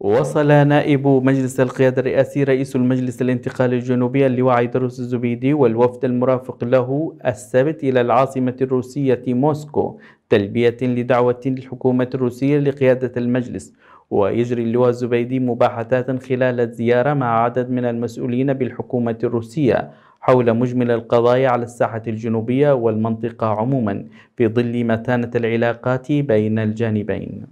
وصل نائب مجلس القيادة الرئاسي رئيس المجلس الانتقالي الجنوبي اللواء عيدروس الزبيدي والوفد المرافق له السبت إلى العاصمة الروسية موسكو تلبية لدعوة الحكومة الروسية لقيادة المجلس. ويجري اللواء الزبيدي مباحثات خلال الزيارة مع عدد من المسؤولين بالحكومة الروسية حول مجمل القضايا على الساحة الجنوبية والمنطقة عموما في ظل متانة العلاقات بين الجانبين.